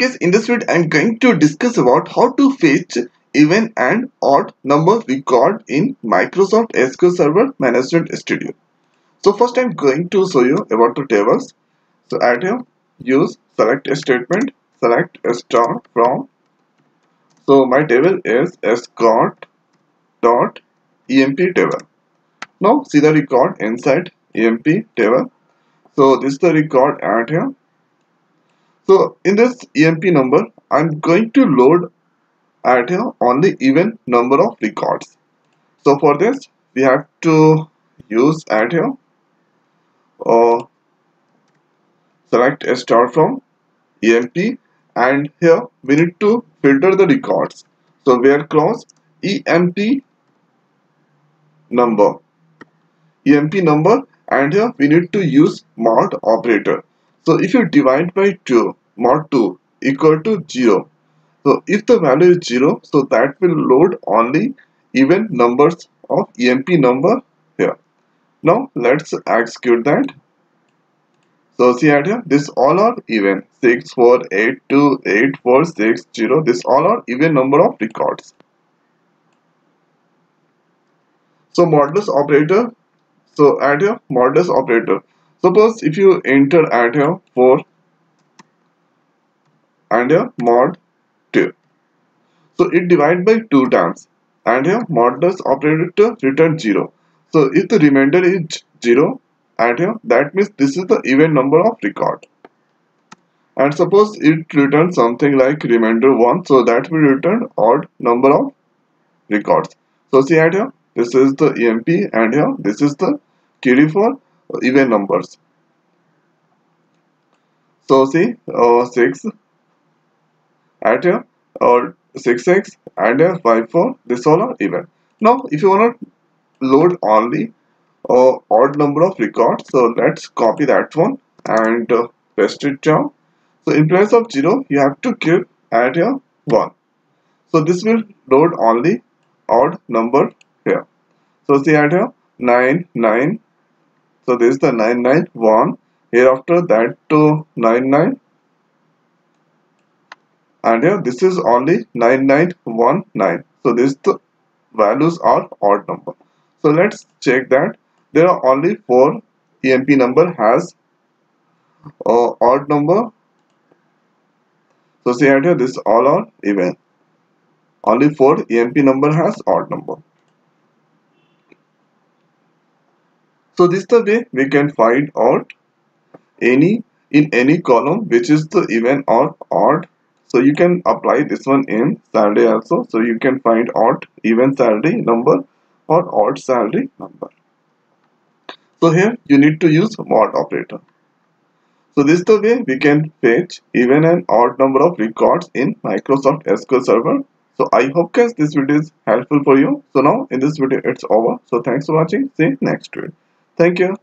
in this video I'm going to discuss about how to fetch even and odd number record in Microsoft SQL Server Management Studio. So first I'm going to show you about the tables. So add here use select a statement select a star from so my table is escort dot emp table. Now see the record inside emp table. So this is the record add here so in this EMP number, I'm going to load at here only even number of records. So for this, we have to use add here or select a star from EMP and here we need to filter the records. So where clause EMP number EMP number and here we need to use mod operator. So if you divide by 2 mod 2 equal to 0 so if the value is 0 so that will load only even numbers of emp number here. Now let's execute that. So see at here this all are even. 6 4 8 2 8 4 6 0 this all are even number of records. So modulus operator. So add here modulus operator. Suppose if you enter add here 4 and a mod 2. So it divides by 2 times and a modulus operator return 0. So if the remainder is 0 and here that means this is the even number of record. And suppose it returns something like remainder 1 so that will return odd number of records. So see here this is the EMP and here this is the query for even numbers. So see uh, 6 add here or 6x and a 5 4 this all are even. Now if you want to load only uh, odd number of records so let's copy that one and uh, paste it down. So in place of 0 you have to give add here 1 so this will load only odd number here. So see add here 9 9 so this is the 9 9 1 hereafter that to 9 9 and here this is only 9919 so this the values are odd number. So let's check that. There are only four emp number has uh, odd number. So see here this all are even. Only four emp number has odd number. So this is the way we can find out any in any column which is the even or odd so you can apply this one in salary also. So you can find odd even salary number or odd salary number. So here you need to use mod operator. So this is the way we can fetch even an odd number of records in Microsoft SQL Server. So I hope guys this video is helpful for you. So now in this video it's over. So thanks for watching. See you next video. Thank you